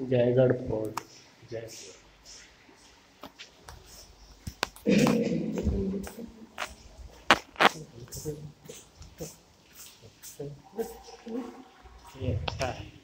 Jaigarh fort Jaigarh ये अच्छा है।